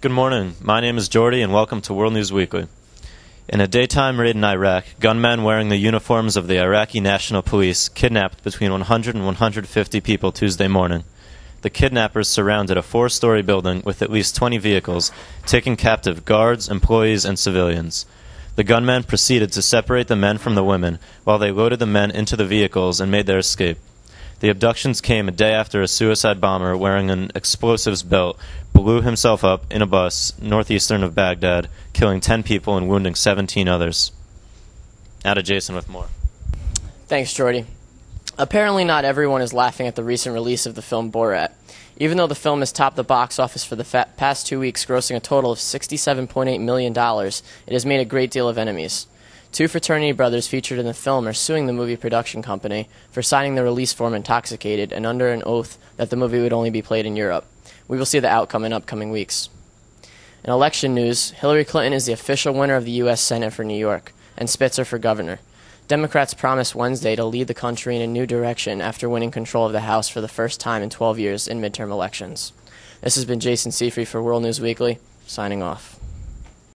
Good morning. My name is Jordy, and welcome to World News Weekly. In a daytime raid in Iraq, gunmen wearing the uniforms of the Iraqi National Police kidnapped between 100 and 150 people Tuesday morning. The kidnappers surrounded a four story building with at least 20 vehicles, taking captive guards, employees, and civilians. The gunmen proceeded to separate the men from the women while they loaded the men into the vehicles and made their escape. The abductions came a day after a suicide bomber wearing an explosives belt blew himself up in a bus northeastern of Baghdad, killing 10 people and wounding 17 others. Now to Jason with more. Thanks, Jordy. Apparently, not everyone is laughing at the recent release of the film Borat. Even though the film has topped the box office for the fa- past two weeks, grossing a total of $67.8 million, it has made a great deal of enemies. Two fraternity brothers featured in the film are suing the movie production company for signing the release form intoxicated and under an oath that the movie would only be played in Europe. We will see the outcome in upcoming weeks. In election news, Hillary Clinton is the official winner of the U.S. Senate for New York, and Spitzer for governor. Democrats promised Wednesday to lead the country in a new direction after winning control of the House for the first time in 12 years in midterm elections. This has been Jason Seafree for World News Weekly, signing off.